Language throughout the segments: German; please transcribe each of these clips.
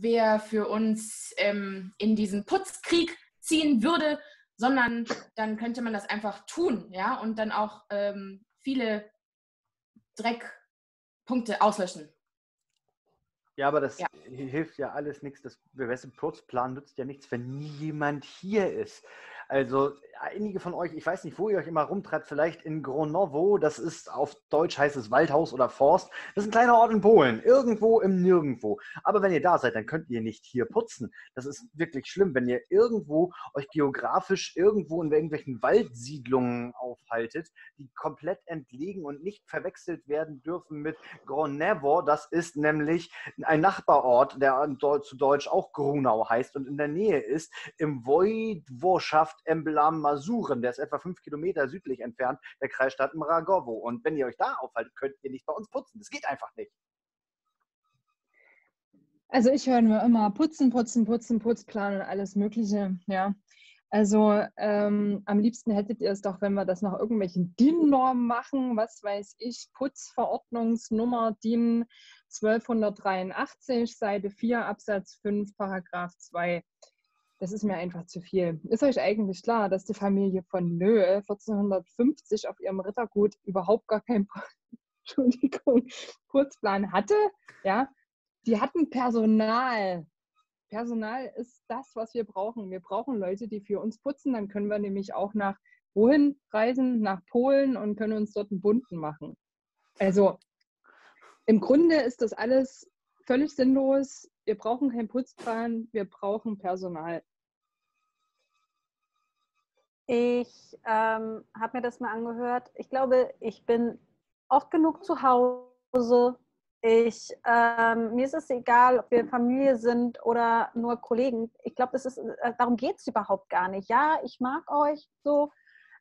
wer für uns ähm, in diesen Putzkrieg ziehen würde, sondern dann könnte man das einfach tun, ja, und dann auch ähm, viele Dreckpunkte auslöschen. Ja, aber das ja. hilft ja alles nichts. Das Putzplan nützt ja nichts, wenn niemand hier ist. Also einige von euch, ich weiß nicht, wo ihr euch immer rumtreibt, vielleicht in Gronowo, das ist auf Deutsch heißt es Waldhaus oder Forst. Das ist ein kleiner Ort in Polen, irgendwo im Nirgendwo. Aber wenn ihr da seid, dann könnt ihr nicht hier putzen. Das ist wirklich schlimm, wenn ihr irgendwo euch geografisch irgendwo in irgendwelchen Waldsiedlungen aufhaltet, die komplett entlegen und nicht verwechselt werden dürfen mit Gronowo. Das ist nämlich ein Nachbarort, der zu Deutsch auch Grunau heißt und in der Nähe ist, im Woiwodschaft Emblam Masuren. Der ist etwa fünf Kilometer südlich entfernt, der Kreisstadt Mragowo. Und wenn ihr euch da aufhaltet, könnt ihr nicht bei uns putzen. Das geht einfach nicht. Also ich höre nur immer putzen, putzen, putzen, Putzplan und alles Mögliche. Ja. Also ähm, am liebsten hättet ihr es doch, wenn wir das nach irgendwelchen DIN-Normen machen, was weiß ich, Putzverordnungsnummer DIN 1283, Seite 4, Absatz 5, Paragraph 2 das ist mir einfach zu viel. Ist euch eigentlich klar, dass die Familie von Löhe 1450 auf ihrem Rittergut überhaupt gar keinen Kurzplan hatte? Ja, die hatten Personal. Personal ist das, was wir brauchen. Wir brauchen Leute, die für uns putzen. Dann können wir nämlich auch nach wohin reisen? Nach Polen und können uns dort einen Bunten machen. Also im Grunde ist das alles völlig sinnlos. Wir brauchen keinen Putzplan, wir brauchen Personal. Ich ähm, habe mir das mal angehört. Ich glaube, ich bin oft genug zu Hause. Ich, ähm, mir ist es egal, ob wir Familie sind oder nur Kollegen. Ich glaube, äh, darum geht es überhaupt gar nicht. Ja, ich mag euch so,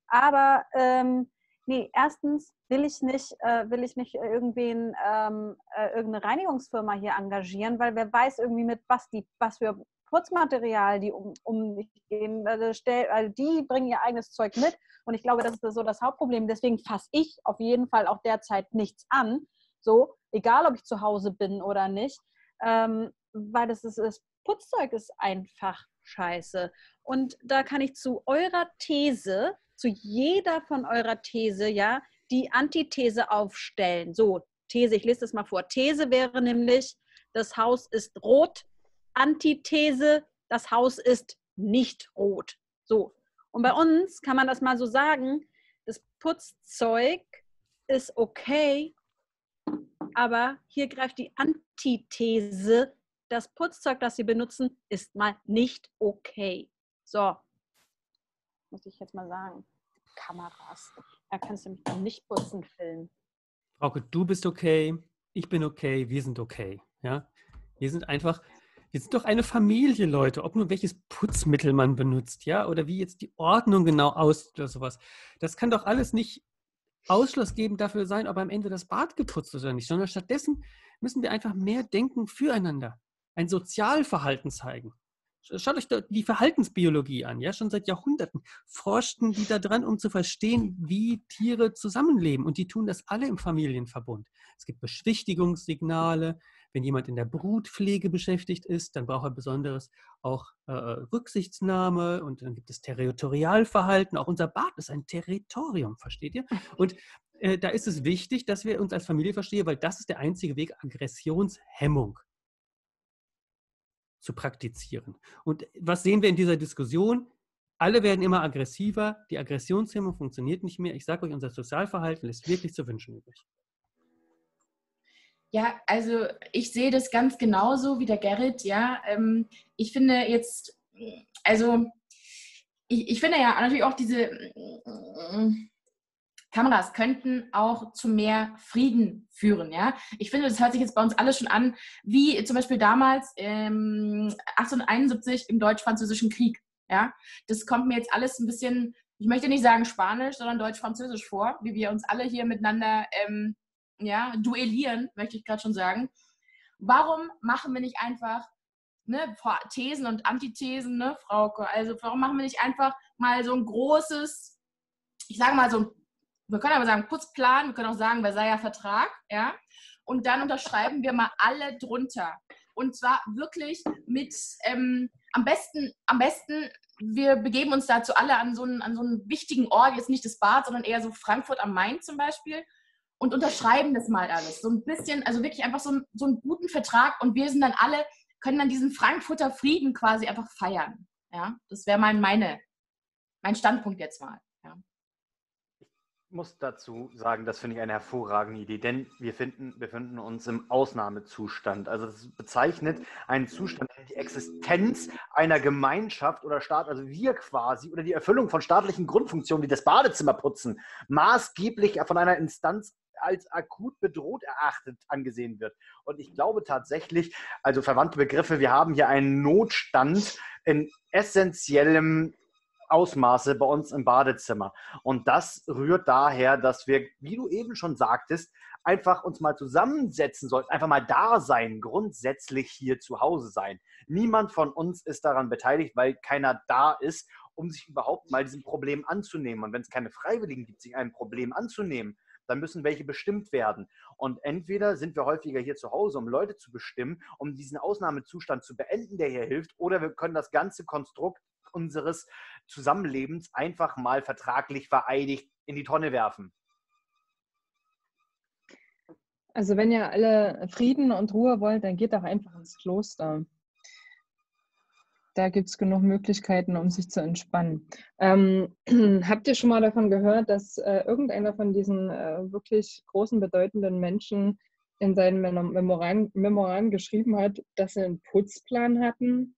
aber ähm, nee, erstens will ich nicht, äh, will ich nicht irgendwen, ähm, äh, irgendeine Reinigungsfirma hier engagieren, weil wer weiß irgendwie mit was die, was für Putzmaterial, die um, um gehen, also, also die bringen ihr eigenes Zeug mit. Und ich glaube, das ist so das Hauptproblem. Deswegen fasse ich auf jeden Fall auch derzeit nichts an. So, egal ob ich zu Hause bin oder nicht. Ähm, weil das, ist, das Putzzeug ist einfach scheiße. Und da kann ich zu eurer These, zu jeder von eurer These, ja, die Antithese aufstellen. So, These, ich lese das mal vor. These wäre nämlich, das Haus ist rot, Antithese, das Haus ist nicht rot. So. Und bei uns kann man das mal so sagen, das Putzzeug ist okay, aber hier greift die Antithese, das Putzzeug, das Sie benutzen, ist mal nicht okay. So, muss ich jetzt mal sagen. Kameras. Da kannst du mich dann nicht putzen filmen. Frauke, du bist okay, ich bin okay, wir sind okay. Ja? Wir sind einfach wir sind doch eine Familie, Leute, ob nur welches Putzmittel man benutzt, ja, oder wie jetzt die Ordnung genau aussieht oder sowas. Das kann doch alles nicht ausschlussgebend dafür sein, ob am Ende das Bad geputzt ist oder nicht, sondern stattdessen müssen wir einfach mehr denken füreinander, ein Sozialverhalten zeigen. Schaut euch die Verhaltensbiologie an, ja, schon seit Jahrhunderten forschten die da dran, um zu verstehen, wie Tiere zusammenleben. Und die tun das alle im Familienverbund. Es gibt Beschwichtigungssignale, wenn jemand in der Brutpflege beschäftigt ist, dann braucht er besonderes auch äh, Rücksichtsnahme und dann gibt es Territorialverhalten. Auch unser Bad ist ein Territorium, versteht ihr? Und äh, da ist es wichtig, dass wir uns als Familie verstehen, weil das ist der einzige Weg, Aggressionshemmung zu praktizieren. Und was sehen wir in dieser Diskussion? Alle werden immer aggressiver, die Aggressionshemmung funktioniert nicht mehr. Ich sage euch, unser Sozialverhalten lässt wirklich zu wünschen übrig. Ja, also ich sehe das ganz genauso wie der Gerrit. Ja, ähm, ich finde jetzt, also ich, ich, finde ja natürlich auch diese äh, Kameras könnten auch zu mehr Frieden führen. Ja, ich finde, das hört sich jetzt bei uns alles schon an, wie zum Beispiel damals ähm, 1871 im Deutsch-Französischen Krieg. Ja, das kommt mir jetzt alles ein bisschen, ich möchte nicht sagen Spanisch, sondern Deutsch-Französisch vor, wie wir uns alle hier miteinander ähm, ja, duellieren, möchte ich gerade schon sagen. Warum machen wir nicht einfach ne, Thesen und Antithesen, ne, Frauke? Also warum machen wir nicht einfach mal so ein großes, ich sage mal so wir können aber sagen Putzplan, wir können auch sagen Versailler Vertrag, ja, und dann unterschreiben wir mal alle drunter. Und zwar wirklich mit ähm, am besten, am besten, wir begeben uns dazu alle an so einen, an so einen wichtigen Ort, jetzt nicht das Bad, sondern eher so Frankfurt am Main zum Beispiel und unterschreiben das mal alles. So ein bisschen, also wirklich einfach so, so einen guten Vertrag und wir sind dann alle, können dann diesen Frankfurter Frieden quasi einfach feiern. Ja, das wäre mal meine, mein Standpunkt jetzt mal. Ja. Ich muss dazu sagen, das finde ich eine hervorragende Idee, denn wir finden, befinden uns im Ausnahmezustand. Also das bezeichnet einen Zustand, die Existenz einer Gemeinschaft oder Staat, also wir quasi, oder die Erfüllung von staatlichen Grundfunktionen wie das Badezimmer putzen, maßgeblich von einer Instanz als akut bedroht erachtet angesehen wird. Und ich glaube tatsächlich, also verwandte Begriffe, wir haben hier einen Notstand in essentiellem Ausmaße bei uns im Badezimmer. Und das rührt daher, dass wir, wie du eben schon sagtest, einfach uns mal zusammensetzen sollten, einfach mal da sein, grundsätzlich hier zu Hause sein. Niemand von uns ist daran beteiligt, weil keiner da ist, um sich überhaupt mal diesem Problem anzunehmen. Und wenn es keine Freiwilligen gibt, sich einem Problem anzunehmen, dann müssen welche bestimmt werden. Und entweder sind wir häufiger hier zu Hause, um Leute zu bestimmen, um diesen Ausnahmezustand zu beenden, der hier hilft, oder wir können das ganze Konstrukt unseres Zusammenlebens einfach mal vertraglich vereidigt in die Tonne werfen. Also wenn ihr alle Frieden und Ruhe wollt, dann geht doch einfach ins Kloster da gibt es genug Möglichkeiten, um sich zu entspannen. Ähm, habt ihr schon mal davon gehört, dass äh, irgendeiner von diesen äh, wirklich großen, bedeutenden Menschen in seinen Memoran, Memoran geschrieben hat, dass sie einen Putzplan hatten?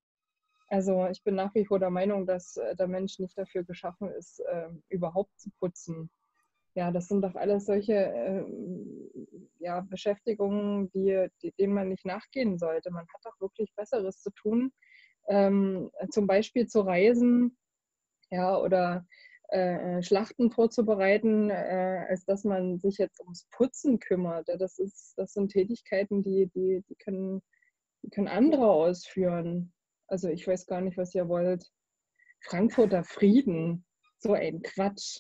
Also ich bin nach wie vor der Meinung, dass äh, der Mensch nicht dafür geschaffen ist, äh, überhaupt zu putzen. Ja, das sind doch alles solche äh, ja, Beschäftigungen, die, die, denen man nicht nachgehen sollte. Man hat doch wirklich Besseres zu tun, ähm, zum Beispiel zu reisen ja, oder äh, Schlachten vorzubereiten, äh, als dass man sich jetzt ums Putzen kümmert. Das, ist, das sind Tätigkeiten, die, die, die, können, die können andere ausführen. Also ich weiß gar nicht, was ihr wollt. Frankfurter Frieden, so ein Quatsch.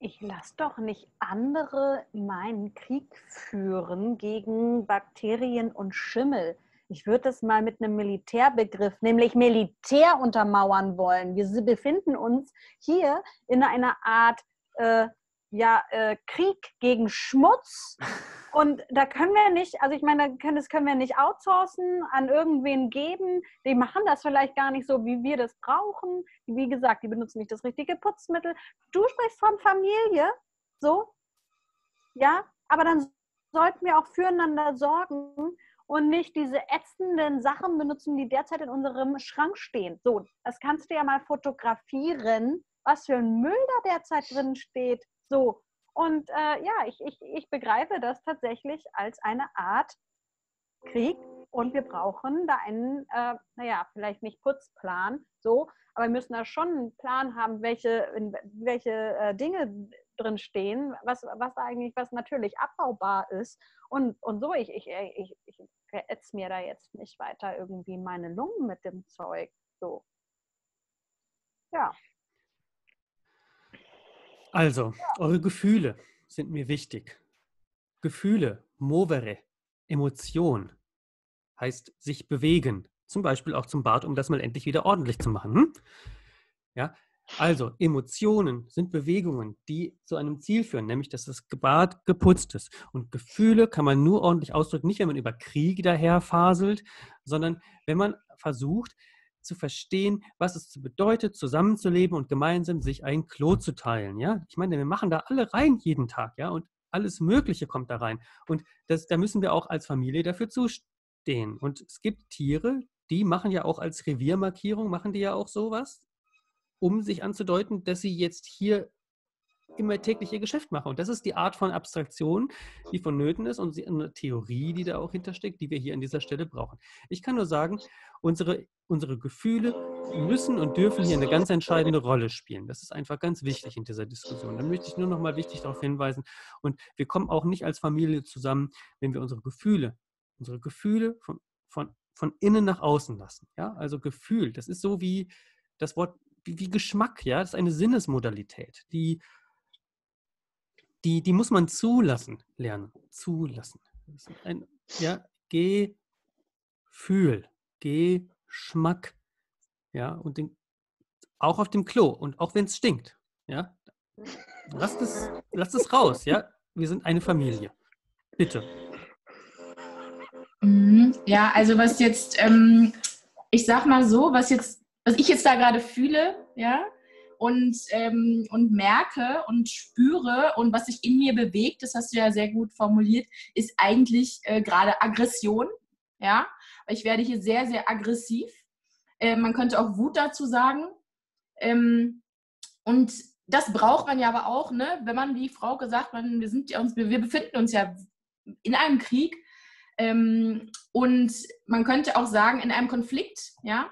Ich lasse doch nicht andere meinen Krieg führen gegen Bakterien und Schimmel ich würde es mal mit einem Militärbegriff, nämlich Militär untermauern wollen. Wir befinden uns hier in einer Art äh, ja, äh, Krieg gegen Schmutz. Und da können wir nicht, also ich meine, das können wir nicht outsourcen, an irgendwen geben. Die machen das vielleicht gar nicht so, wie wir das brauchen. Wie gesagt, die benutzen nicht das richtige Putzmittel. Du sprichst von Familie, so, ja, aber dann sollten wir auch füreinander sorgen und nicht diese ätzenden Sachen benutzen, die derzeit in unserem Schrank stehen. So, das kannst du ja mal fotografieren, was für ein Müll da derzeit drin steht. So, und äh, ja, ich, ich, ich begreife das tatsächlich als eine Art Krieg und wir brauchen da einen, äh, naja, vielleicht nicht Putzplan, so, aber wir müssen da schon einen Plan haben, welche, welche äh, Dinge drin stehen, was, was eigentlich, was natürlich abbaubar ist. Und, und so, ich, ich, ich, ich verätze mir da jetzt nicht weiter irgendwie meine Lungen mit dem Zeug. So. Ja. Also, eure Gefühle sind mir wichtig. Gefühle, movere, Emotion heißt sich bewegen. Zum Beispiel auch zum Bad, um das mal endlich wieder ordentlich zu machen. Hm? Ja, also, Emotionen sind Bewegungen, die zu einem Ziel führen, nämlich dass das Bad geputzt ist. Und Gefühle kann man nur ordentlich ausdrücken, nicht wenn man über Krieg daherfaselt, sondern wenn man versucht zu verstehen, was es bedeutet, zusammenzuleben und gemeinsam sich ein Klo zu teilen. Ja, ich meine, wir machen da alle rein jeden Tag, ja, und alles Mögliche kommt da rein. Und das, da müssen wir auch als Familie dafür zustehen. Und es gibt Tiere, die machen ja auch als Reviermarkierung, machen die ja auch sowas um sich anzudeuten, dass sie jetzt hier immer täglich ihr Geschäft machen. Und das ist die Art von Abstraktion, die vonnöten ist und eine Theorie, die da auch hintersteckt, die wir hier an dieser Stelle brauchen. Ich kann nur sagen, unsere, unsere Gefühle müssen und dürfen hier eine ganz entscheidende Rolle spielen. Das ist einfach ganz wichtig in dieser Diskussion. Da möchte ich nur noch mal wichtig darauf hinweisen. Und wir kommen auch nicht als Familie zusammen, wenn wir unsere Gefühle, unsere Gefühle von, von, von innen nach außen lassen. Ja? Also Gefühl, das ist so wie das Wort wie, wie Geschmack, ja, das ist eine Sinnesmodalität, die, die, die muss man zulassen lernen. Zulassen. Ein, ja, Gefühl, Geschmack. Ja, und den, auch auf dem Klo und auch wenn es stinkt. Ja, lasst es, lasst es raus. Ja, wir sind eine Familie. Bitte. Mhm. Ja, also was jetzt, ähm, ich sag mal so, was jetzt, was ich jetzt da gerade fühle, ja, und, ähm, und merke und spüre und was sich in mir bewegt, das hast du ja sehr gut formuliert, ist eigentlich äh, gerade Aggression. Ja, ich werde hier sehr, sehr aggressiv. Äh, man könnte auch Wut dazu sagen. Ähm, und das braucht man ja aber auch, ne? wenn man, wie Frau gesagt hat, wir, sind uns, wir befinden uns ja in einem Krieg. Ähm, und man könnte auch sagen, in einem Konflikt, ja,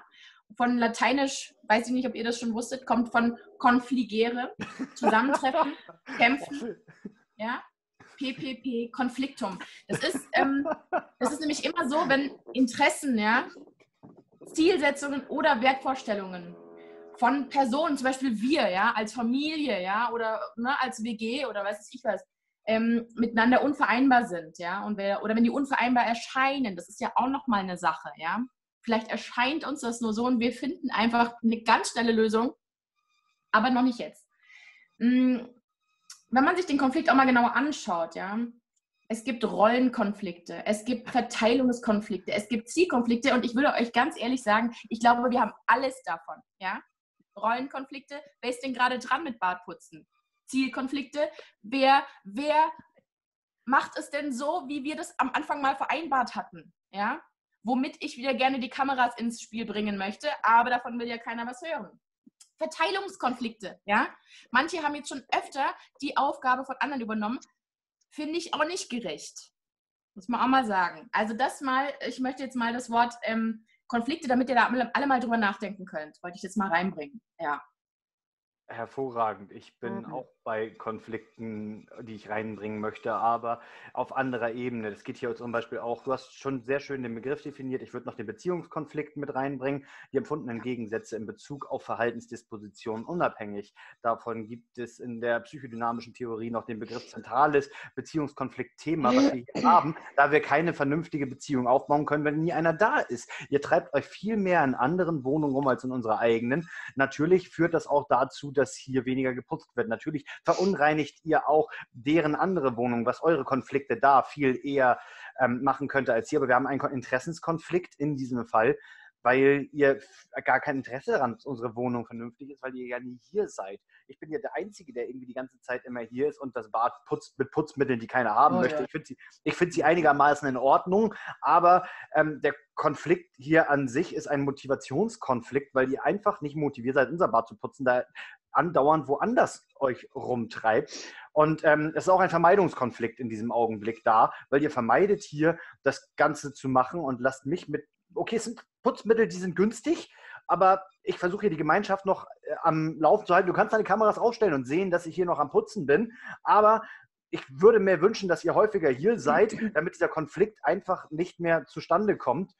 von Lateinisch, weiß ich nicht, ob ihr das schon wusstet, kommt von confligere, zusammentreffen, kämpfen, ja, PPP, Konfliktum. Das ist, ähm, das ist nämlich immer so, wenn Interessen, ja, Zielsetzungen oder Wertvorstellungen von Personen, zum Beispiel wir, ja, als Familie, ja, oder ne, als WG oder weiß ich was, ähm, miteinander unvereinbar sind, ja, und wer, oder wenn die unvereinbar erscheinen, das ist ja auch nochmal eine Sache, ja. Vielleicht erscheint uns das nur so und wir finden einfach eine ganz schnelle Lösung, aber noch nicht jetzt. Hm, wenn man sich den Konflikt auch mal genauer anschaut, ja, es gibt Rollenkonflikte, es gibt Verteilungskonflikte, es gibt Zielkonflikte und ich würde euch ganz ehrlich sagen, ich glaube, wir haben alles davon, ja. Rollenkonflikte, wer ist denn gerade dran mit Bartputzen? Zielkonflikte, wer, wer macht es denn so, wie wir das am Anfang mal vereinbart hatten, ja? Womit ich wieder gerne die Kameras ins Spiel bringen möchte, aber davon will ja keiner was hören. Verteilungskonflikte, ja. Manche haben jetzt schon öfter die Aufgabe von anderen übernommen. Finde ich auch nicht gerecht. Muss man auch mal sagen. Also das mal, ich möchte jetzt mal das Wort ähm, Konflikte, damit ihr da alle mal drüber nachdenken könnt, wollte ich jetzt mal reinbringen. Ja. Hervorragend. Ich bin mhm. auch bei Konflikten, die ich reinbringen möchte, aber auf anderer Ebene. Das geht hier zum Beispiel auch, du hast schon sehr schön den Begriff definiert. Ich würde noch den Beziehungskonflikt mit reinbringen, die empfundenen Gegensätze in Bezug auf Verhaltensdispositionen unabhängig. Davon gibt es in der psychodynamischen Theorie noch den Begriff zentrales Beziehungskonflikt-Thema, was wir hier haben, da wir keine vernünftige Beziehung aufbauen können, wenn nie einer da ist. Ihr treibt euch viel mehr in anderen Wohnungen rum als in unserer eigenen. Natürlich führt das auch dazu, dass hier weniger geputzt wird. Natürlich verunreinigt ihr auch deren andere Wohnung, was eure Konflikte da viel eher ähm, machen könnte als hier. Aber wir haben einen Interessenskonflikt in diesem Fall, weil ihr gar kein Interesse daran habt, dass unsere Wohnung vernünftig ist, weil ihr ja nie hier seid. Ich bin ja der Einzige, der irgendwie die ganze Zeit immer hier ist und das Bad putzt mit Putzmitteln, die keiner haben oh, möchte. Ja. Ich finde sie, find sie einigermaßen in Ordnung, aber ähm, der Konflikt hier an sich ist ein Motivationskonflikt, weil ihr einfach nicht motiviert seid, unser Bad zu putzen. Da andauernd woanders euch rumtreibt. Und ähm, es ist auch ein Vermeidungskonflikt in diesem Augenblick da, weil ihr vermeidet hier das Ganze zu machen und lasst mich mit, okay, es sind Putzmittel, die sind günstig, aber ich versuche hier die Gemeinschaft noch äh, am Laufen zu halten. Du kannst deine Kameras aufstellen und sehen, dass ich hier noch am Putzen bin, aber ich würde mir wünschen, dass ihr häufiger hier seid, damit dieser Konflikt einfach nicht mehr zustande kommt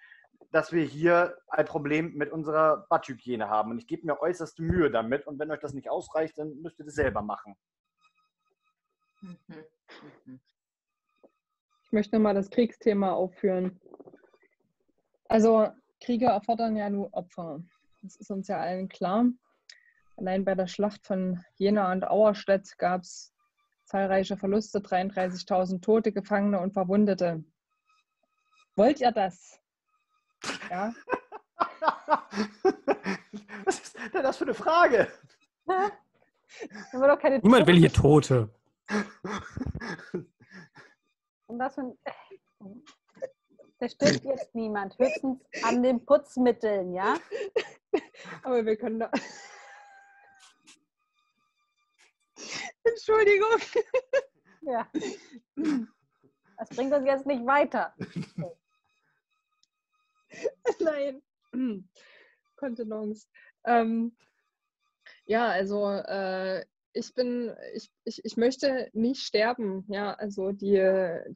dass wir hier ein Problem mit unserer Badhygiene haben. Und ich gebe mir äußerste Mühe damit. Und wenn euch das nicht ausreicht, dann müsst ihr das selber machen. Ich möchte mal das Kriegsthema aufführen. Also Kriege erfordern ja nur Opfer. Das ist uns ja allen klar. Allein bei der Schlacht von Jena und Auerstedt gab es zahlreiche Verluste, 33.000 Tote, Gefangene und Verwundete. Wollt ihr das? Ja. Was ist denn das für eine Frage? Niemand will hier Tote. Und was für Da stirbt jetzt niemand, höchstens an den Putzmitteln, ja? Aber wir können da. Entschuldigung. Ja. Das bringt uns jetzt nicht weiter. Nein. Kontenance. Ähm, ja, also äh, ich bin, ich, ich, ich möchte nicht sterben. Ja, also die,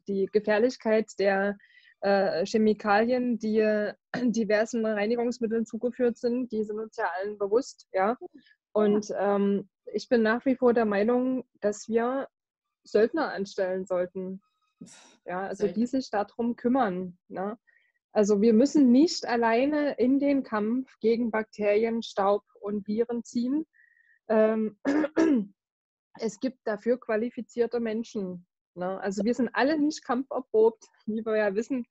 die Gefährlichkeit der äh, Chemikalien, die diversen Reinigungsmitteln zugeführt sind, die sind uns ja allen bewusst, ja. Und ähm, ich bin nach wie vor der Meinung, dass wir Söldner anstellen sollten. Ja, also die sich darum kümmern. Ne? Also wir müssen nicht alleine in den Kampf gegen Bakterien, Staub und Viren ziehen. Ähm, es gibt dafür qualifizierte Menschen. Ne? Also wir sind alle nicht kampferprobt, wie wir ja wissen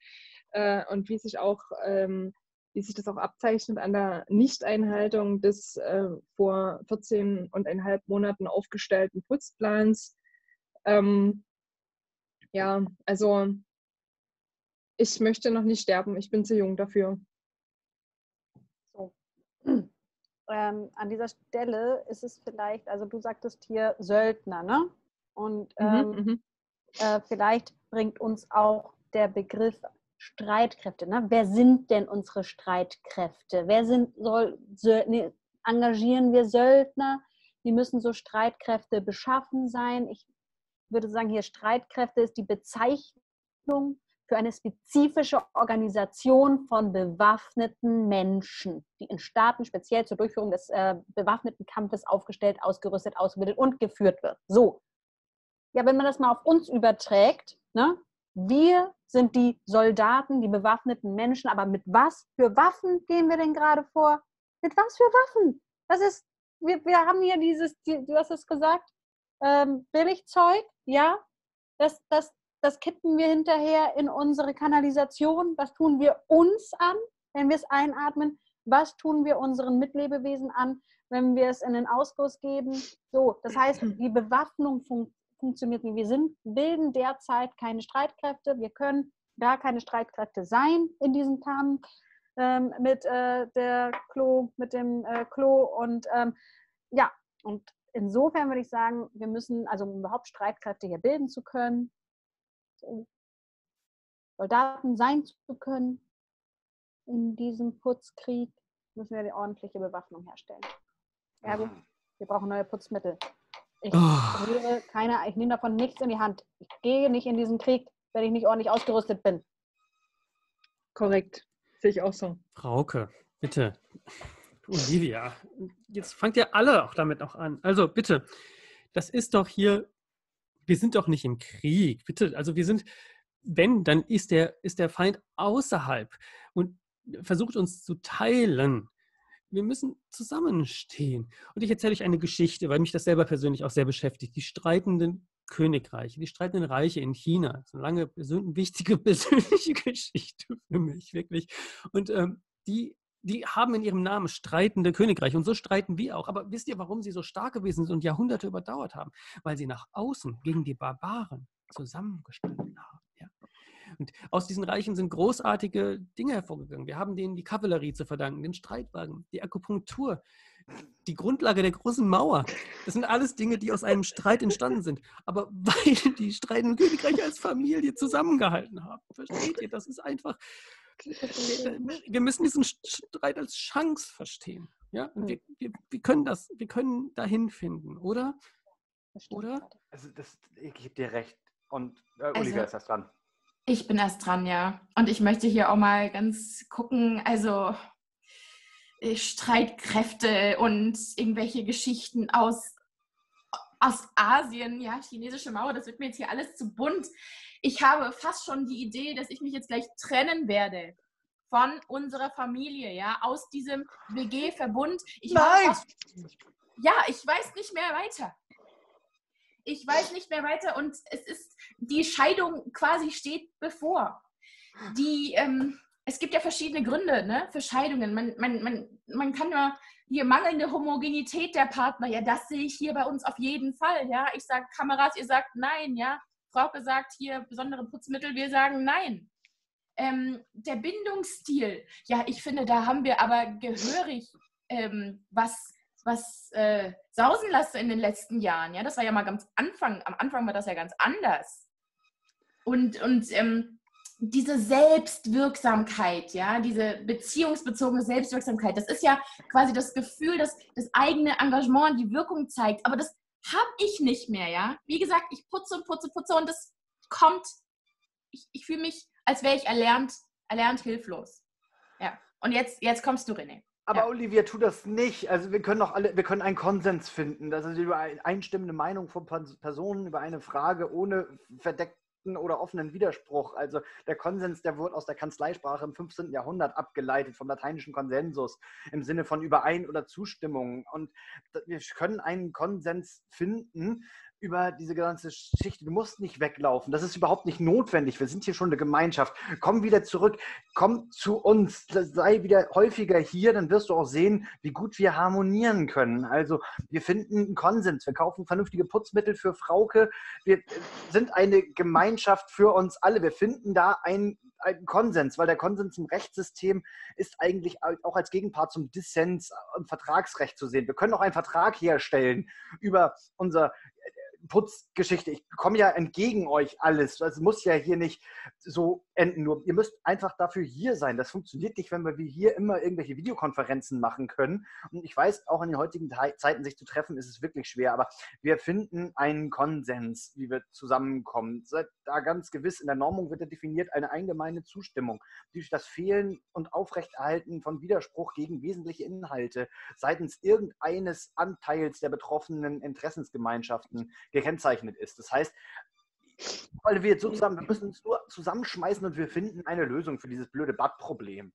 äh, und wie sich auch ähm, wie sich das auch abzeichnet an der Nichteinhaltung des äh, vor 14,5 Monaten aufgestellten Putzplans. Ähm, ja, also ich möchte noch nicht sterben, ich bin zu jung dafür. So. Ähm, an dieser Stelle ist es vielleicht, also du sagtest hier Söldner, ne? Und mhm, ähm, mhm, äh, vielleicht bringt uns auch der Begriff Streitkräfte. Ne? Wer sind denn unsere Streitkräfte? Wer sind, soll, ne, engagieren wir Söldner? Die müssen so Streitkräfte beschaffen sein. Ich würde sagen, hier Streitkräfte ist die Bezeichnung für eine spezifische Organisation von bewaffneten Menschen, die in Staaten speziell zur Durchführung des äh, bewaffneten Kampfes aufgestellt, ausgerüstet, ausgebildet und geführt wird. So. Ja, wenn man das mal auf uns überträgt, ne, wir sind die Soldaten, die bewaffneten Menschen, aber mit was für Waffen gehen wir denn gerade vor? Mit was für Waffen? Das ist, wir, wir haben hier dieses, du hast es gesagt, ähm, Billigzeug, ja, das, das, das kippen wir hinterher in unsere Kanalisation. Was tun wir uns an, wenn wir es einatmen? Was tun wir unseren Mitlebewesen an, wenn wir es in den Ausguss geben? So, das heißt, die Bewaffnung fun funktioniert nicht. Wir sind, bilden derzeit keine Streitkräfte. Wir können gar keine Streitkräfte sein in diesem Kampf ähm, mit äh, der Klo, mit dem äh, Klo und ähm, ja, und insofern würde ich sagen, wir müssen, also um überhaupt Streitkräfte hier bilden zu können, Soldaten sein zu können in diesem Putzkrieg, müssen wir eine ordentliche Bewaffnung herstellen. Ergo, wir brauchen neue Putzmittel. Ich, oh. keine, ich nehme davon nichts in die Hand. Ich gehe nicht in diesen Krieg, wenn ich nicht ordentlich ausgerüstet bin. Korrekt. Sehe ich auch so. Frauke, bitte. Olivia, jetzt fangt ihr alle auch damit noch an. Also bitte, das ist doch hier, wir sind doch nicht im Krieg. Bitte, also wir sind, wenn, dann ist der, ist der Feind außerhalb und versucht uns zu teilen wir müssen zusammenstehen. Und ich erzähle euch eine Geschichte, weil mich das selber persönlich auch sehr beschäftigt. Die streitenden Königreiche, die streitenden Reiche in China. Das ist eine lange, wichtige persönliche Geschichte für mich, wirklich. Und ähm, die, die haben in ihrem Namen streitende Königreiche. Und so streiten wir auch. Aber wisst ihr, warum sie so stark gewesen sind und Jahrhunderte überdauert haben? Weil sie nach außen gegen die Barbaren zusammengestanden haben. Und aus diesen Reichen sind großartige Dinge hervorgegangen. Wir haben denen die Kavallerie zu verdanken, den Streitwagen, die Akupunktur, die Grundlage der großen Mauer. Das sind alles Dinge, die aus einem Streit entstanden sind. Aber weil die streitenden Königreiche als Familie zusammengehalten haben. Versteht ihr? Das ist einfach. Wir müssen diesen Streit als Chance verstehen. Ja? Und wir, wir, wir können das, wir können dahin finden, oder? Oder? Also das, ich gebe dir recht. Und äh, Oliver also, ist erst dran. Ich bin erst dran, ja. Und ich möchte hier auch mal ganz gucken, also äh, Streitkräfte und irgendwelche Geschichten aus, aus Asien, ja, chinesische Mauer, das wird mir jetzt hier alles zu bunt. Ich habe fast schon die Idee, dass ich mich jetzt gleich trennen werde von unserer Familie, ja, aus diesem WG-Verbund. Nein! Fast, ja, ich weiß nicht mehr weiter ich weiß nicht mehr weiter und es ist, die Scheidung quasi steht bevor. Die, ähm, es gibt ja verschiedene Gründe ne, für Scheidungen. Man, man, man, man kann ja hier mangelnde Homogenität der Partner, ja, das sehe ich hier bei uns auf jeden Fall. Ja, ich sage Kameras, ihr sagt nein, ja. Frauke sagt hier besondere Putzmittel, wir sagen nein. Ähm, der Bindungsstil, ja, ich finde, da haben wir aber gehörig ähm, was was äh, sausen lassen in den letzten Jahren. Ja, das war ja mal ganz Anfang. Am Anfang war das ja ganz anders. Und, und ähm, diese Selbstwirksamkeit, ja, diese beziehungsbezogene Selbstwirksamkeit, das ist ja quasi das Gefühl, dass das eigene Engagement die Wirkung zeigt. Aber das habe ich nicht mehr, ja. Wie gesagt, ich putze und putze, putze und das kommt. Ich, ich fühle mich, als wäre ich erlernt, erlernt hilflos. Ja. Und jetzt, jetzt kommst du, René. Aber ja. Olivia, tu das nicht. Also wir können doch alle, wir können einen Konsens finden. Das ist über eine einstimmende Meinung von Personen über eine Frage ohne verdeckt direkten oder offenen Widerspruch. Also der Konsens, der wurde aus der Kanzleisprache im 15. Jahrhundert abgeleitet, vom lateinischen Konsensus, im Sinne von Überein- oder Zustimmung. Und wir können einen Konsens finden, über diese ganze Geschichte. Du musst nicht weglaufen. Das ist überhaupt nicht notwendig. Wir sind hier schon eine Gemeinschaft. Komm wieder zurück. Komm zu uns. Sei wieder häufiger hier. Dann wirst du auch sehen, wie gut wir harmonieren können. Also wir finden einen Konsens. Wir kaufen vernünftige Putzmittel für Frauke. Wir sind eine Gemeinschaft für uns alle. Wir finden da einen, einen Konsens, weil der Konsens im Rechtssystem ist eigentlich auch als Gegenpart zum Dissens im Vertragsrecht zu sehen. Wir können auch einen Vertrag herstellen über unser Putzgeschichte. Ich komme ja entgegen euch alles. Das muss ja hier nicht so enden. Nur ihr müsst einfach dafür hier sein. Das funktioniert nicht, wenn wir hier immer irgendwelche Videokonferenzen machen können. Und ich weiß, auch in den heutigen Zeiten sich zu treffen, ist es wirklich schwer. Aber wir finden einen Konsens, wie wir zusammenkommen. Seid da ganz gewiss. In der Normung wird ja definiert eine allgemeine Zustimmung, durch das Fehlen und Aufrechterhalten von Widerspruch gegen wesentliche Inhalte seitens irgendeines Anteils der betroffenen Interessensgemeinschaften gekennzeichnet ist. Das heißt, weil wir sozusagen, wir müssen uns nur zusammenschmeißen und wir finden eine Lösung für dieses blöde Badproblem.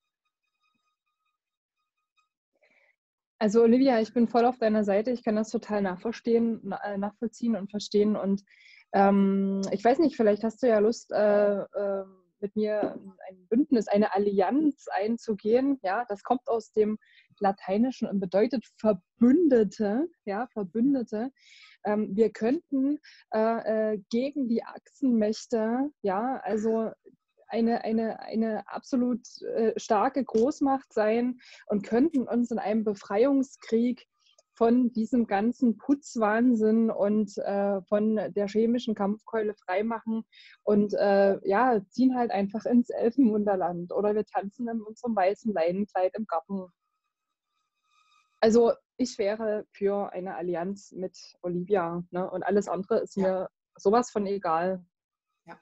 Also Olivia, ich bin voll auf deiner Seite. Ich kann das total nachvollziehen, äh, nachvollziehen und verstehen. Und ähm, ich weiß nicht, vielleicht hast du ja Lust, äh, äh, mit mir ein Bündnis, eine Allianz einzugehen. Ja, das kommt aus dem Lateinischen und bedeutet Verbündete. Ja, Verbündete. Ähm, wir könnten äh, äh, gegen die Achsenmächte, ja, also eine, eine, eine absolut äh, starke Großmacht sein und könnten uns in einem Befreiungskrieg von diesem ganzen Putzwahnsinn und äh, von der chemischen Kampfkeule freimachen und äh, ja, ziehen halt einfach ins Elfenwunderland oder wir tanzen in unserem weißen Leinenkleid im Garten. Also ich wäre für eine Allianz mit Olivia ne? und alles andere ist ja. mir sowas von egal. Ja.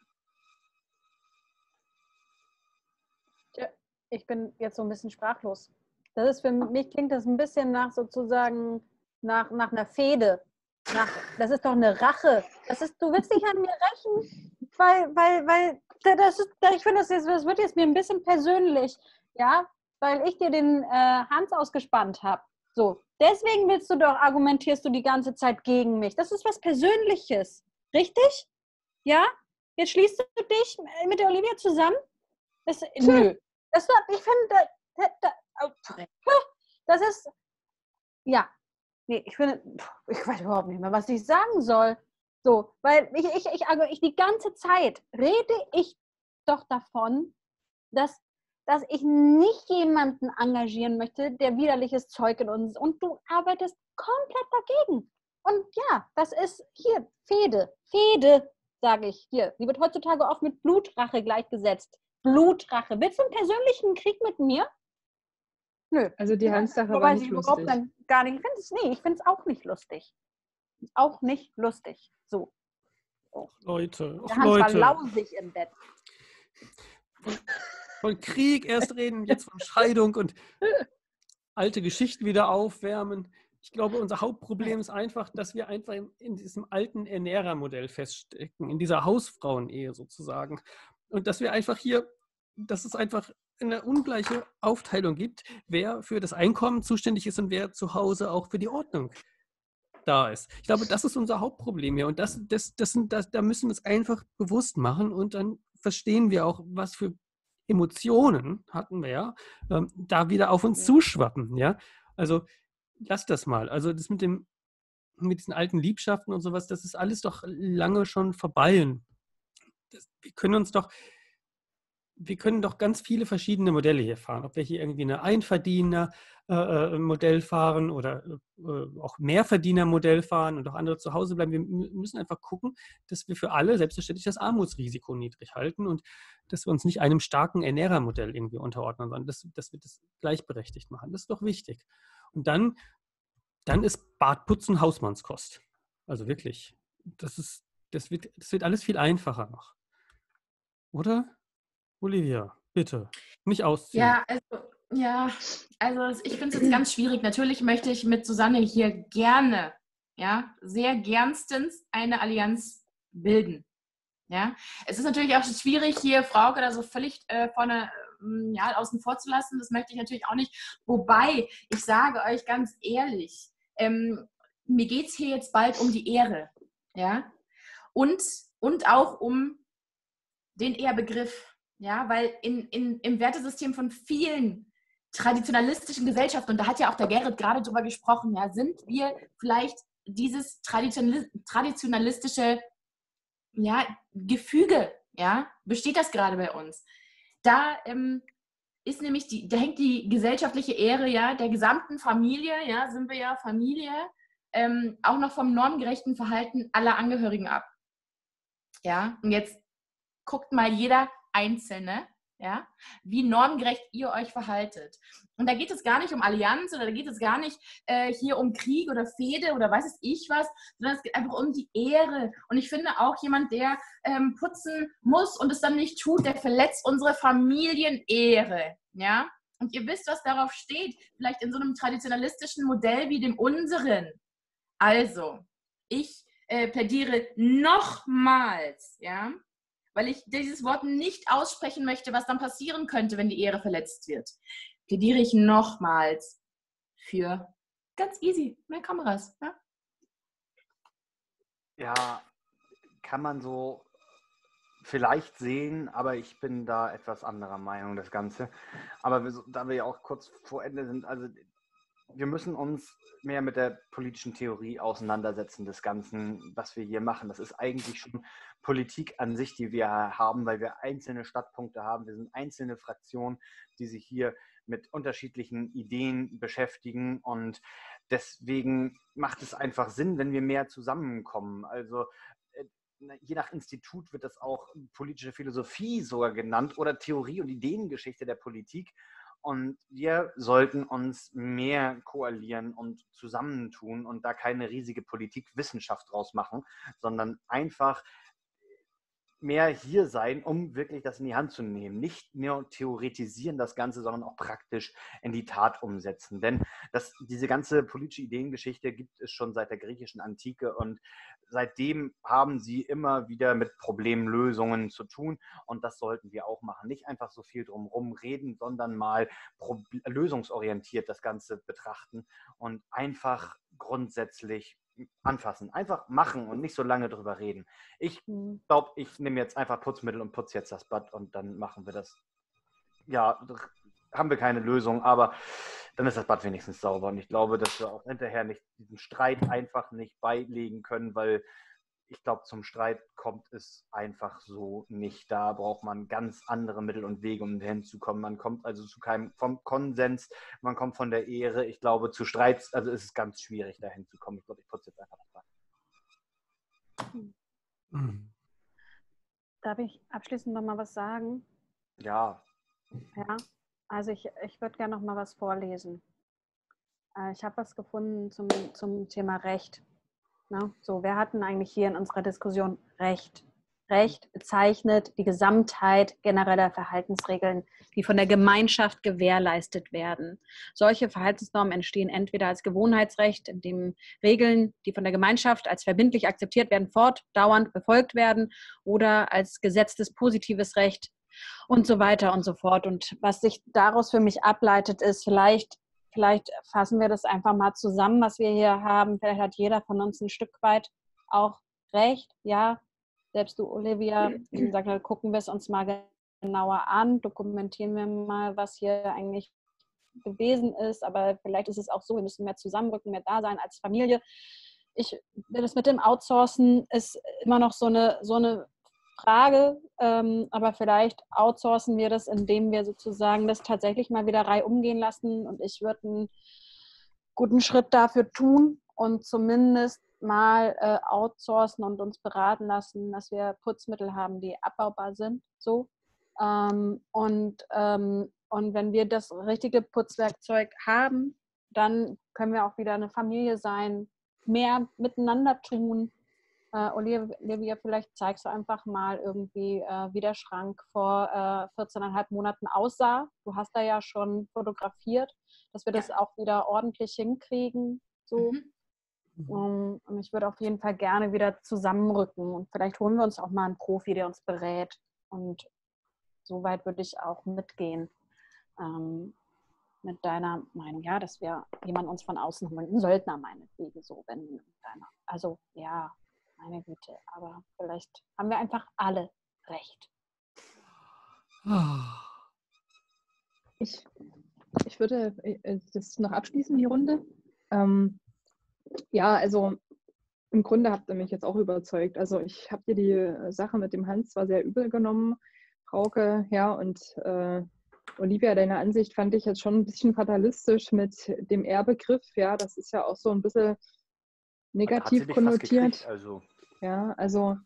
ja. Ich bin jetzt so ein bisschen sprachlos. Das ist für mich klingt das ein bisschen nach sozusagen nach, nach einer Fehde. Nach, das ist doch eine Rache. Das ist, du willst dich an mir rächen, weil, weil, weil das ist, ich finde, das, das wird jetzt mir ein bisschen persönlich, ja, weil ich dir den äh, Hans ausgespannt habe. So, deswegen willst du doch, argumentierst du die ganze Zeit gegen mich. Das ist was Persönliches. Richtig? Ja? Jetzt schließt du dich mit der Olivia zusammen? Das, nö. Das, ich finde, das ist, ja, nee, ich finde, ich weiß überhaupt nicht mehr, was ich sagen soll. So, weil ich, ich, ich, ich die ganze Zeit rede ich doch davon, dass, dass ich nicht jemanden engagieren möchte, der widerliches Zeug in uns und du arbeitest komplett dagegen. Und ja, das ist hier Fehde, Fehde, sage ich hier. Die wird heutzutage oft mit Blutrache gleichgesetzt. Blutrache. Willst du einen persönlichen Krieg mit mir? Nö. Also die Hans-Sache war nicht lustig. Dann gar nicht. Ich finde es nee, ich finde es auch nicht lustig. Auch nicht lustig. So. Och, Leute, och, Hans Leute. war lausig im Bett. Von Krieg erst reden, jetzt von Scheidung und alte Geschichten wieder aufwärmen. Ich glaube, unser Hauptproblem ist einfach, dass wir einfach in diesem alten Ernährermodell feststecken, in dieser Hausfrauenehe sozusagen. Und dass wir einfach hier, dass es einfach eine ungleiche Aufteilung gibt, wer für das Einkommen zuständig ist und wer zu Hause auch für die Ordnung da ist. Ich glaube, das ist unser Hauptproblem hier. Und das, das, das sind, das, da müssen wir es einfach bewusst machen und dann verstehen wir auch, was für Emotionen hatten wir ja, ähm, da wieder auf uns zuschwappen. Ja, also lass das mal. Also das mit dem mit diesen alten Liebschaften und sowas, das ist alles doch lange schon vorbei. Das, wir können uns doch, wir können doch ganz viele verschiedene Modelle hier fahren. Ob wir hier irgendwie eine Einverdiener-Modell äh, äh fahren oder äh, auch Mehrverdiener-Modell fahren und auch andere zu Hause bleiben. Wir müssen einfach gucken, dass wir für alle selbstverständlich das Armutsrisiko niedrig halten und dass wir uns nicht einem starken Ernährermodell irgendwie unterordnen, sondern dass, dass wir das gleichberechtigt machen. Das ist doch wichtig. Und dann, dann ist Badputzen Hausmannskost. Also wirklich. Das, ist, das, wird, das wird alles viel einfacher noch. Oder? Olivia, bitte, nicht ausziehen. Ja, also, ja, also ich finde es jetzt ganz schwierig. Natürlich möchte ich mit Susanne hier gerne, ja, sehr gernstens eine Allianz bilden. Ja, es ist natürlich auch schwierig, hier Frauke da so völlig äh, vorne ähm, ja, außen vor zu lassen. Das möchte ich natürlich auch nicht. Wobei, ich sage euch ganz ehrlich, ähm, mir geht es hier jetzt bald um die Ehre. Ja, und, und auch um den Ehrbegriff. Ja, weil in, in, im Wertesystem von vielen traditionalistischen Gesellschaften, und da hat ja auch der Gerrit gerade drüber gesprochen, ja, sind wir vielleicht dieses traditionalistische ja, Gefüge, ja, besteht das gerade bei uns. Da ähm, ist nämlich die, da hängt die gesellschaftliche Ehre ja der gesamten Familie, ja, sind wir ja Familie, ähm, auch noch vom normgerechten Verhalten aller Angehörigen ab. Ja, und jetzt guckt mal jeder Einzelne, ja, wie normgerecht ihr euch verhaltet. Und da geht es gar nicht um Allianz oder da geht es gar nicht äh, hier um Krieg oder Fehde oder weiß es ich was, sondern es geht einfach um die Ehre. Und ich finde auch jemand, der ähm, putzen muss und es dann nicht tut, der verletzt unsere Familienehre. Ja? Und ihr wisst, was darauf steht, vielleicht in so einem traditionalistischen Modell wie dem unseren. Also, ich äh, plädiere nochmals, ja, weil ich dieses Wort nicht aussprechen möchte, was dann passieren könnte, wenn die Ehre verletzt wird, plädiere ich nochmals für ganz easy, mehr Kameras. Ja? ja, kann man so vielleicht sehen, aber ich bin da etwas anderer Meinung, das Ganze. Aber da wir ja auch kurz vor Ende sind, also wir müssen uns mehr mit der politischen Theorie auseinandersetzen des Ganzen, was wir hier machen. Das ist eigentlich schon Politik an sich, die wir haben, weil wir einzelne Stadtpunkte haben. Wir sind einzelne Fraktionen, die sich hier mit unterschiedlichen Ideen beschäftigen und deswegen macht es einfach Sinn, wenn wir mehr zusammenkommen. Also äh, je nach Institut wird das auch politische Philosophie sogar genannt oder Theorie und Ideengeschichte der Politik. Und wir sollten uns mehr koalieren und zusammentun und da keine riesige Politikwissenschaft draus machen, sondern einfach mehr hier sein, um wirklich das in die Hand zu nehmen. Nicht nur theoretisieren das Ganze, sondern auch praktisch in die Tat umsetzen. Denn das, diese ganze politische Ideengeschichte gibt es schon seit der griechischen Antike und seitdem haben sie immer wieder mit Problemlösungen zu tun und das sollten wir auch machen. Nicht einfach so viel drumherum reden, sondern mal lösungsorientiert das Ganze betrachten und einfach grundsätzlich anfassen. Einfach machen und nicht so lange drüber reden. Ich mhm. glaube, ich nehme jetzt einfach Putzmittel und putze jetzt das Bad und dann machen wir das. Ja, haben wir keine Lösung, aber dann ist das Bad wenigstens sauber. Und ich glaube, dass wir auch hinterher nicht diesen Streit einfach nicht beilegen können, weil ich glaube, zum Streit kommt es einfach so nicht. Da braucht man ganz andere Mittel und Wege, um hinzukommen. Man kommt also zu keinem vom Konsens, man kommt von der Ehre. Ich glaube, zu Streit, also ist es ganz schwierig, da hinzukommen. Ich glaube, ich putze jetzt einfach. Mhm. Darf ich abschließend noch mal was sagen? Ja. Ja, also ich, ich würde gerne noch mal was vorlesen. Äh, ich habe was gefunden zum, zum Thema Recht. Na, so, wer hatten eigentlich hier in unserer Diskussion Recht? Recht bezeichnet die Gesamtheit genereller Verhaltensregeln, die von der Gemeinschaft gewährleistet werden. Solche Verhaltensnormen entstehen entweder als Gewohnheitsrecht, in dem Regeln, die von der Gemeinschaft als verbindlich akzeptiert werden, fortdauernd befolgt werden, oder als gesetztes positives Recht und so weiter und so fort. Und was sich daraus für mich ableitet, ist vielleicht vielleicht fassen wir das einfach mal zusammen, was wir hier haben. Vielleicht hat jeder von uns ein Stück weit auch recht. Ja, selbst du, Olivia, sag, gucken wir es uns mal genauer an, dokumentieren wir mal, was hier eigentlich gewesen ist. Aber vielleicht ist es auch so, wir müssen mehr zusammenrücken, mehr da sein als Familie. Ich, das mit dem Outsourcen ist immer noch so eine, so eine Frage, ähm, aber vielleicht outsourcen wir das, indem wir sozusagen das tatsächlich mal wieder rei umgehen lassen. Und ich würde einen guten Schritt dafür tun und zumindest mal äh, outsourcen und uns beraten lassen, dass wir Putzmittel haben, die abbaubar sind. So. Ähm, und, ähm, und wenn wir das richtige Putzwerkzeug haben, dann können wir auch wieder eine Familie sein, mehr miteinander tun, äh, Olivia, vielleicht zeigst du einfach mal irgendwie, äh, wie der Schrank vor äh, 14,5 Monaten aussah. Du hast da ja schon fotografiert, dass wir das auch wieder ordentlich hinkriegen. So. Mhm. Um, und ich würde auf jeden Fall gerne wieder zusammenrücken. Und vielleicht holen wir uns auch mal einen Profi, der uns berät. Und so weit würde ich auch mitgehen ähm, mit deiner Meinung. Ja, dass wir jemanden uns von außen holen. Einen Söldner meinetwegen so, wenn deiner. Also ja, meine Güte. Aber vielleicht haben wir einfach alle recht. Ich, ich würde äh, das noch abschließen, die Runde. Ähm, ja, also im Grunde habt ihr mich jetzt auch überzeugt. Also ich habe dir die äh, Sache mit dem Hans zwar sehr übel genommen, Frauke, ja, und äh, Olivia, deine Ansicht fand ich jetzt schon ein bisschen fatalistisch mit dem R-Begriff. Ja, das ist ja auch so ein bisschen negativ konnotiert. Also. Ja, also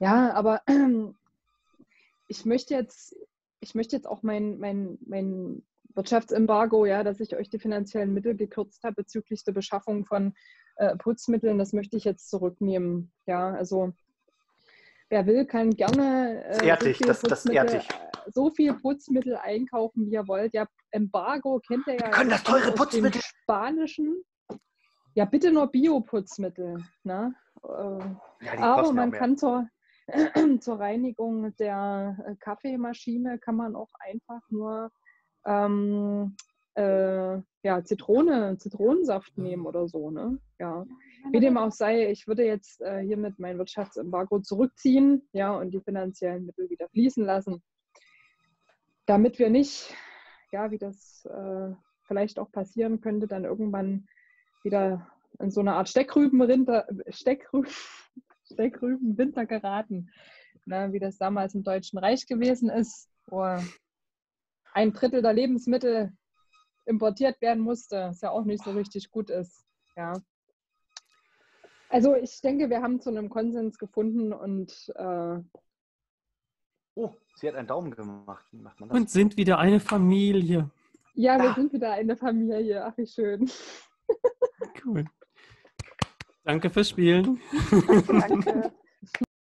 ja, aber ich möchte jetzt, ich möchte jetzt auch mein, mein, mein Wirtschaftsembargo, ja, dass ich euch die finanziellen Mittel gekürzt habe bezüglich der Beschaffung von äh, Putzmitteln, das möchte ich jetzt zurücknehmen. Ja, also wer will, kann gerne äh, das, so, das, das äh, so viel Putzmittel einkaufen, wie ihr wollt. Ja, Embargo kennt ihr ja. Wir können das teure Putzmittel. Spanischen. Ja, bitte nur Bioputzmittel. Ne? Äh, ja, aber man kann zur, zur Reinigung der äh, Kaffeemaschine kann man auch einfach nur ähm, äh, ja, Zitrone, Zitronensaft nehmen oder so. Ne? Ja. Wie dem auch sei, ich würde jetzt äh, hiermit mein Wirtschaftsembargo zurückziehen ja, und die finanziellen Mittel wieder fließen lassen, damit wir nicht, ja, wie das äh, vielleicht auch passieren könnte, dann irgendwann wieder in so eine Art Steckrübenwinter, Steckrüben, Steckrübenwinter geraten, ne, wie das damals im Deutschen Reich gewesen ist, wo ein Drittel der Lebensmittel importiert werden musste, was ja auch nicht so richtig gut ist. Ja. Also ich denke, wir haben zu einem Konsens gefunden und äh, Oh, sie hat einen Daumen gemacht. und sind wieder eine Familie. Ja, wir ah. sind wieder eine Familie. Ach, wie schön. Cool. Danke fürs Spielen. Danke.